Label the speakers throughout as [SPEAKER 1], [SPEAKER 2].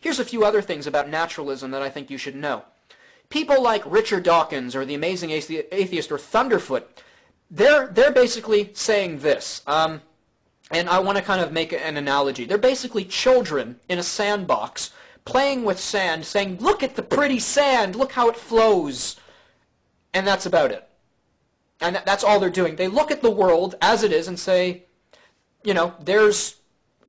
[SPEAKER 1] Here's a few other things about naturalism that I think you should know. People like Richard Dawkins or the Amazing Atheist or Thunderfoot, they're, they're basically saying this. Um, and I want to kind of make an analogy. They're basically children in a sandbox playing with sand, saying, look at the pretty sand, look how it flows. And that's about it. And that's all they're doing. They look at the world as it is and say, you know, there's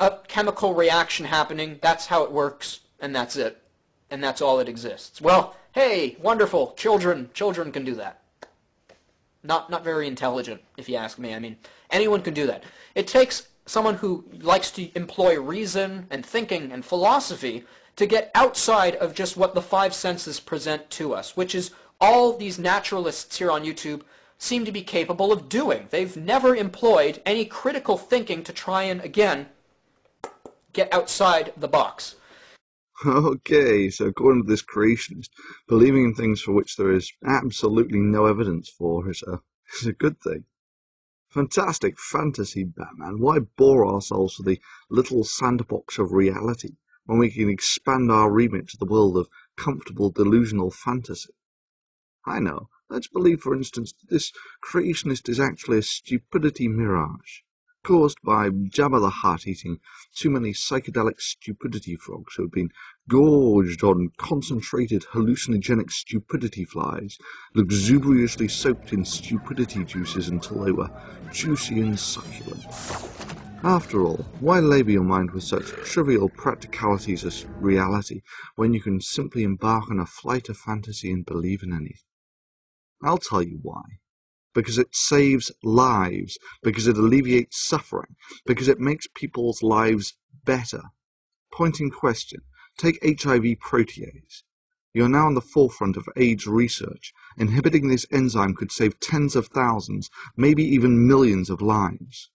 [SPEAKER 1] a chemical reaction happening, that's how it works, and that's it. And that's all that exists. Well, hey, wonderful, children, children can do that. Not, not very intelligent, if you ask me. I mean, anyone can do that. It takes someone who likes to employ reason and thinking and philosophy to get outside of just what the five senses present to us, which is all these naturalists here on YouTube seem to be capable of doing. They've never employed any critical thinking to try and, again, get outside the box.
[SPEAKER 2] Okay, so according to this creationist, believing in things for which there is absolutely no evidence for is a, is a good thing. Fantastic fantasy, Batman. Why bore ourselves with the little sandbox of reality when we can expand our remit to the world of comfortable delusional fantasy? I know. Let's believe, for instance, that this creationist is actually a stupidity mirage, caused by Jabba the Hutt eating too many psychedelic stupidity frogs who had been gorged on concentrated hallucinogenic stupidity flies, luxuriously soaked in stupidity juices until they were juicy and succulent. After all, why labour your mind with such trivial practicalities as reality when you can simply embark on a flight of fantasy and believe in anything? I'll tell you why. Because it saves lives, because it alleviates suffering, because it makes people's lives better. Point in question take HIV protease. You are now on the forefront of AIDS research. Inhibiting this enzyme could save tens of thousands, maybe even millions of lives.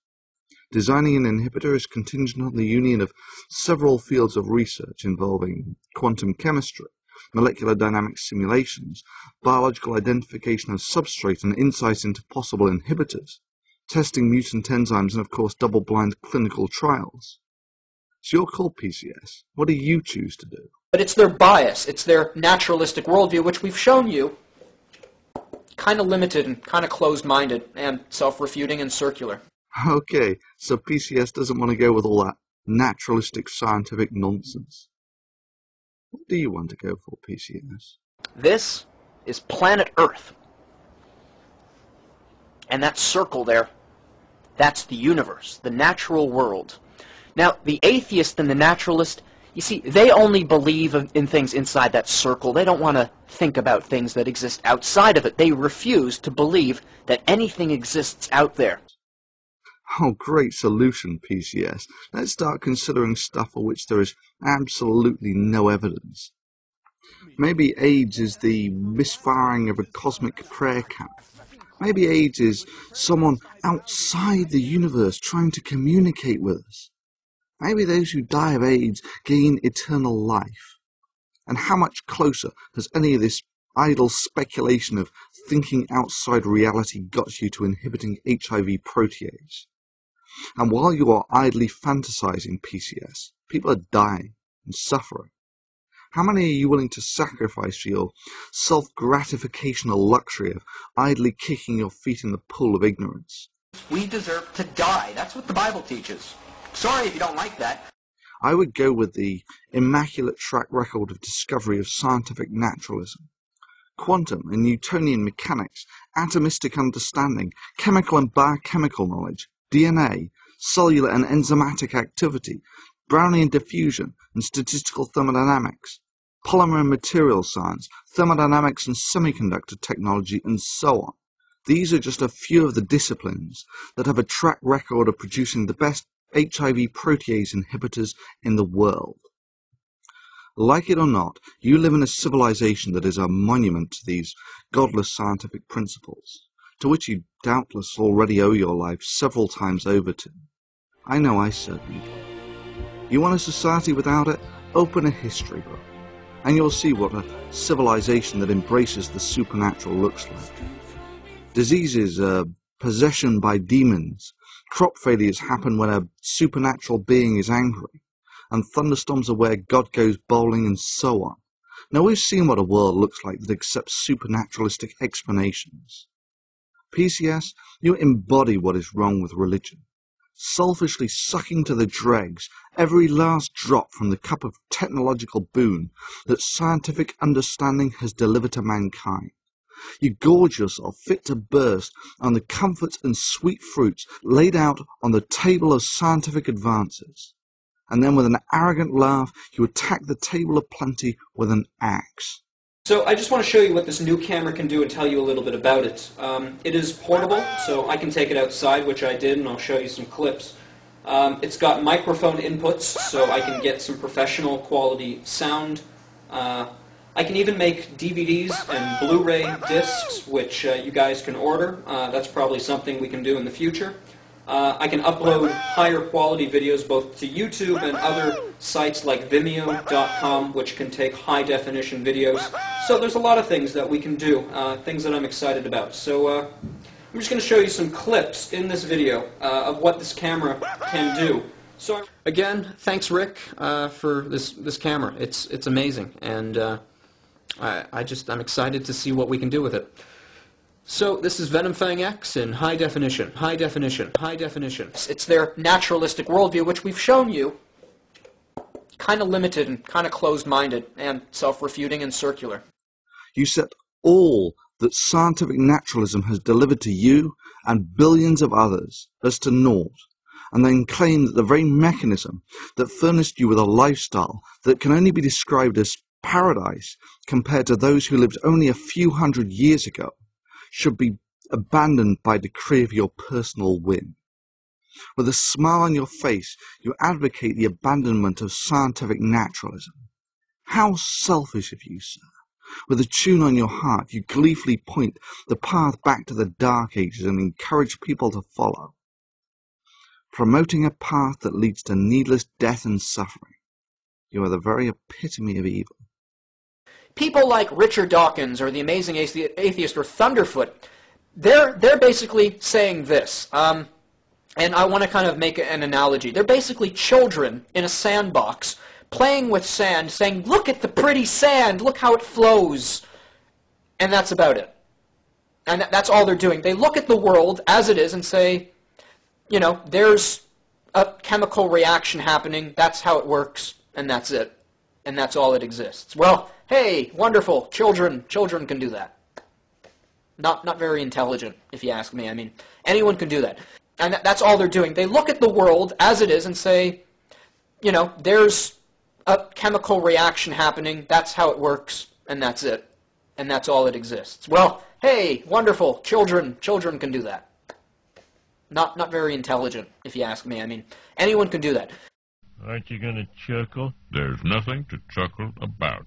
[SPEAKER 2] Designing an inhibitor is contingent on the union of several fields of research involving quantum chemistry, molecular dynamics simulations, biological identification of substrate and insight into possible inhibitors, testing mutant enzymes, and of course double-blind clinical trials. It's your call, PCS. What do you choose to do?
[SPEAKER 1] But it's their bias. It's their naturalistic worldview, which we've shown you kind of limited and kind of closed-minded and self-refuting and circular.
[SPEAKER 2] Okay, so PCS doesn't want to go with all that naturalistic scientific nonsense. What do you want to go for, PCS?
[SPEAKER 1] This is planet Earth. And that circle there, that's the universe, the natural world. Now, the atheist and the naturalist, you see, they only believe in things inside that circle. They don't want to think about things that exist outside of it. They refuse to believe that anything exists out there.
[SPEAKER 2] Oh, great solution, PCS. Let's start considering stuff for which there is absolutely no evidence. Maybe AIDS is the misfiring of a cosmic prayer cap. Maybe AIDS is someone outside the universe trying to communicate with us. Maybe those who die of AIDS gain eternal life. And how much closer has any of this idle speculation of thinking outside reality got you to inhibiting HIV protease? And while you are idly fantasizing PCS, people are dying and suffering. How many are you willing to sacrifice for your self-gratificational luxury of idly kicking your feet in the pool of ignorance?
[SPEAKER 1] We deserve to die. That's what the Bible teaches. Sorry if you don't like that.
[SPEAKER 2] I would go with the immaculate track record of discovery of scientific naturalism. Quantum and Newtonian mechanics, atomistic understanding, chemical and biochemical knowledge, DNA, cellular and enzymatic activity, Brownian diffusion and statistical thermodynamics, polymer and material science, thermodynamics and semiconductor technology, and so on. These are just a few of the disciplines that have a track record of producing the best HIV protease inhibitors in the world. Like it or not, you live in a civilization that is a monument to these godless scientific principles to which you doubtless already owe your life several times over to. I know I certainly do. You want a society without it? Open a history book, and you'll see what a civilization that embraces the supernatural looks like. Diseases are possession by demons. Crop failures happen when a supernatural being is angry. and thunderstorms are where God goes bowling, and so on. Now we've seen what a world looks like that accepts supernaturalistic explanations. PCS, you embody what is wrong with religion, selfishly sucking to the dregs every last drop from the cup of technological boon that scientific understanding has delivered to mankind. You gorge yourself fit to burst on the comforts and sweet fruits laid out on the table of scientific advances. And then with an arrogant laugh, you attack the table of plenty with an axe.
[SPEAKER 1] So I just want to show you what this new camera can do and tell you a little bit about it. Um, it is portable, so I can take it outside, which I did, and I'll show you some clips. Um, it's got microphone inputs, so I can get some professional quality sound. Uh, I can even make DVDs and Blu-ray discs, which uh, you guys can order. Uh, that's probably something we can do in the future. Uh, I can upload higher quality videos both to YouTube and other sites like Vimeo.com, which can take high definition videos. So there's a lot of things that we can do, uh, things that I'm excited about. So uh, I'm just going to show you some clips in this video uh, of what this camera can do. So again, thanks Rick uh, for this this camera. It's it's amazing, and uh, I, I just I'm excited to see what we can do with it. So this is VenomFangX in high definition, high definition, high definition. It's their naturalistic worldview, which we've shown you, kind of limited and kind of closed-minded and self-refuting and circular.
[SPEAKER 2] You set all that scientific naturalism has delivered to you and billions of others as to naught, and then claim that the very mechanism that furnished you with a lifestyle that can only be described as paradise compared to those who lived only a few hundred years ago should be abandoned by decree of your personal whim. With a smile on your face, you advocate the abandonment of scientific naturalism. How selfish of you, sir. With a tune on your heart, you gleefully point the path back to the Dark Ages and encourage people to follow. Promoting a path that leads to needless death and suffering. You are the very epitome of evil.
[SPEAKER 1] People like Richard Dawkins or the amazing atheist or Thunderfoot, they're, they're basically saying this. Um, and I want to kind of make an analogy. They're basically children in a sandbox playing with sand, saying, look at the pretty sand, look how it flows. And that's about it. And that's all they're doing. They look at the world as it is and say, you know, there's a chemical reaction happening, that's how it works, and that's it. And that's all that exists. Well, Hey, wonderful. Children, children can do that. Not, not very intelligent, if you ask me. I mean, anyone can do that. And that's all they're doing. They look at the world as it is and say, you know, there's a chemical reaction happening. That's how it works, and that's it. And that's all that exists. Well, hey, wonderful. Children, children can do that. Not, not very intelligent, if you ask me. I mean, anyone can do that.
[SPEAKER 3] Aren't you going to chuckle? There's nothing to chuckle about.